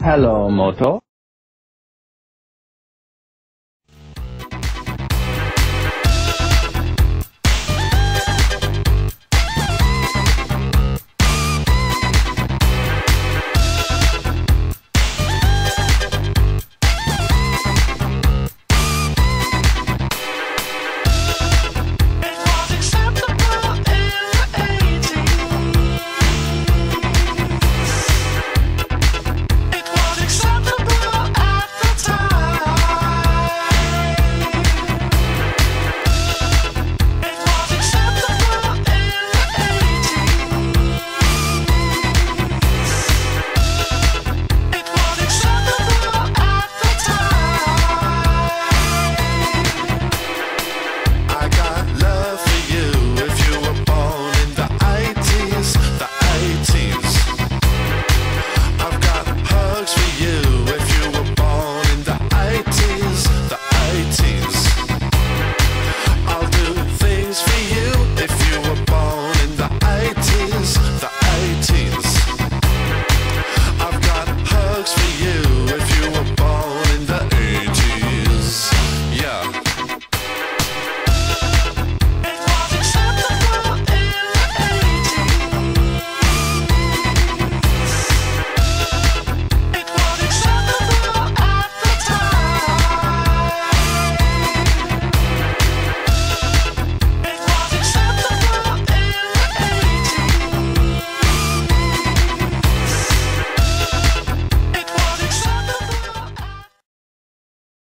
Hello, Moto.